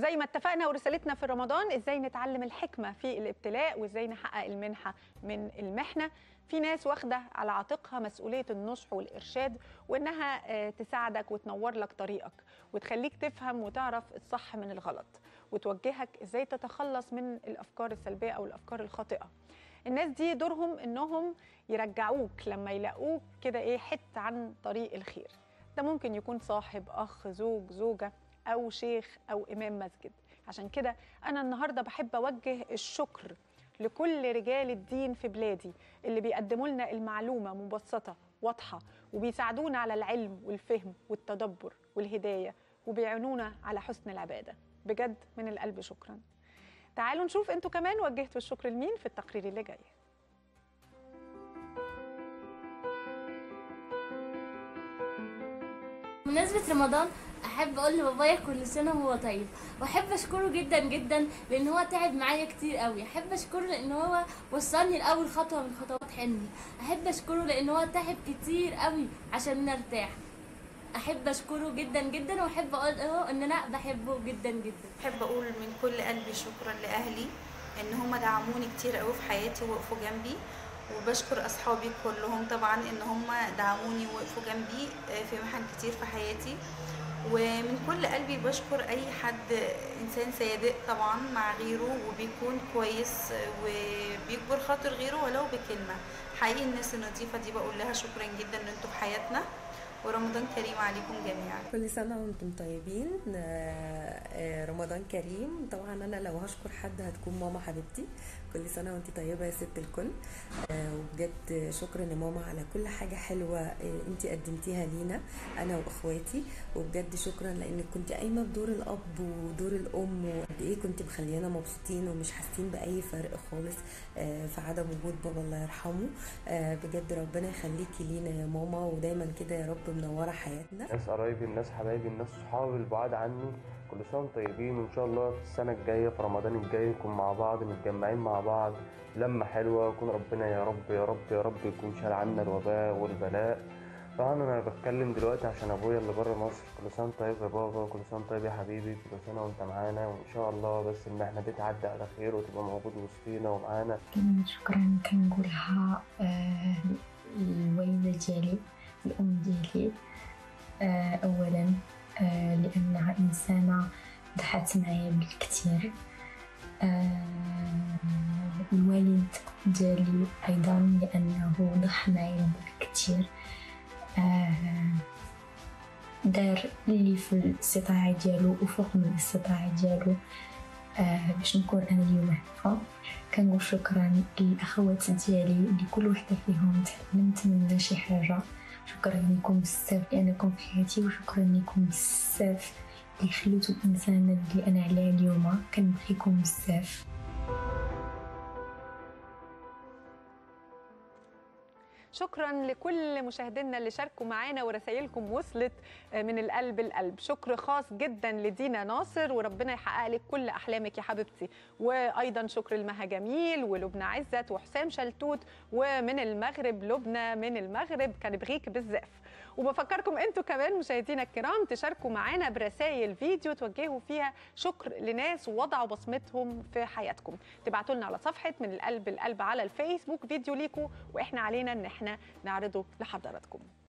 زي ما اتفقنا ورسالتنا في رمضان إزاي نتعلم الحكمة في الابتلاء وإزاي نحقق المنحة من المحنة. في ناس واخدة على عاتقها مسؤولية النصح والإرشاد وإنها آه، تساعدك وتنور لك طريقك وتخليك تفهم وتعرف الصح من الغلط وتوجهك إزاي تتخلص من الأفكار السلبية أو الأفكار الخاطئة. الناس دي دورهم إنهم يرجعوك لما يلاقوك كده إيه حت عن طريق الخير. ده ممكن يكون صاحب أخ زوج زوجة. أو شيخ أو إمام مسجد. عشان كده أنا النهارده بحب أوجه الشكر لكل رجال الدين في بلادي اللي بيقدموا لنا المعلومة مبسطة واضحة وبيساعدونا على العلم والفهم والتدبر والهداية وبيعينونا على حسن العبادة. بجد من القلب شكرا. تعالوا نشوف أنتوا كمان وجهتوا الشكر لمين في التقرير اللي جاي. بمناسبة رمضان أحب أقول لبابايا كل سنة وهو طيب. وأحب أشكره جدا جدا لأن هو تعب معايا كتير قوي. أحب أشكره لأن هو وصلني لأول خطوة من خطوات حلمي. أحب أشكره لأن هو تعب كتير قوي عشان نرتاح. أحب أشكره جدا جدا وأحب أقول له إن أنا بحبه جدا جدا. بحب أقول من كل قلبي شكرا لأهلي إن هم دعموني كتير قوي في حياتي ووقفوا جنبي. وبشكر أصحابي كلهم طبعا إن هم دعموني ووقفوا جنبي آه، في محن كتير في حياتي. ومن كل قلبي بشكر أي حد إنسان صادق طبعا مع غيره وبيكون كويس وبيكبر خاطر غيره ولو بكلمة. حقيقي الناس النظيفة دي بقول لها شكرا جدا إن أنتوا في حياتنا. ورمضان كريم عليكم جميعا. كل سنة وأنتم طيبين. آه، آه، رمضان كريم. طبعا أنا لو هشكر حد هتكون ماما حبيبتي. كل سنة وانت طيبة يا ست الكل. آه، وبجد شكرا يا ماما على كل حاجة حلوة انت قدمتيها لينا أنا وإخواتي. وبجد شكرا لانك كنت قايمة بدور الأب ودور الأم وقد إيه كنت مخليانا مبسوطين ومش حاسين بأي فرق خالص في عدم وجود بابا الله يرحمه. بجد ربنا يخليكي لينا يا ماما. ودايما كده يا رب منورة حياتنا. ناس قرايبي الناس حبايبي الناس صحابي البعاد عني. كل سنة وأنتم طيبين وإن شاء الله في السنة الجاية في رمضان الجاي نكون مع بعض متجمعين مع بعض. لمة حلوة يكون ربنا يا رب يا رب يا رب يكون شال عنا الوباء والبلاء. طبعا أنا بتكلم دلوقتي عشان أبويا اللي بره مصر. كل سنة وأنت طيب يا بابا كل سنة وأنت طيب يا حبيبي. كل سنة وأنت معانا وإن شاء الله بس إن إحنا دي تعدي على خير وتبقى موجود وسطينا ومعانا. كلمة شكرا كنقولها آه، للوالدة ديالي الأم ديالي آه، أولا آه، لأنها إنسانة ضحت معايا بالكثير. آه، الوالد ديالي أيضا لأنه ضحى معايا بالكثير. دار اللي في الاستطاعة ديالو وفوق من الاستطاعة ديالو. آه، باش نكون أنا اليوم هكا كنقول شكرا للأخوات ديالي لكل وحدة فيهم تعلمت منها شي حاجة. شكرا لكم بزاف لأنكم في حياتي وشكرا لكم بزاف اللي خليتو الانسانه اللي أنا عليها اليوم. كنبغيكم بزاف. شكرا لكل مشاهدينا اللي شاركوا معانا ورسائلكم وصلت من القلب القلب شكر خاص جدا لدينا ناصر وربنا يحقق لك كل أحلامك يا حبيبتي. وأيضا شكر لمها جميل ولبنى عزت وحسام شلتوت ومن المغرب لبنى من المغرب كان بغيك بالزاف وبفكركم أنتوا كمان مشاهدينا الكرام تشاركوا معانا برسائل فيديو توجهوا فيها. شكر لناس وضعوا بصمتهم في حياتكم. تبعتوا لنا على صفحة من القلب القلب على الفيسبوك. فيديو ليكوا وإحنا علينا ان إحنا نعرضه لحضراتكم.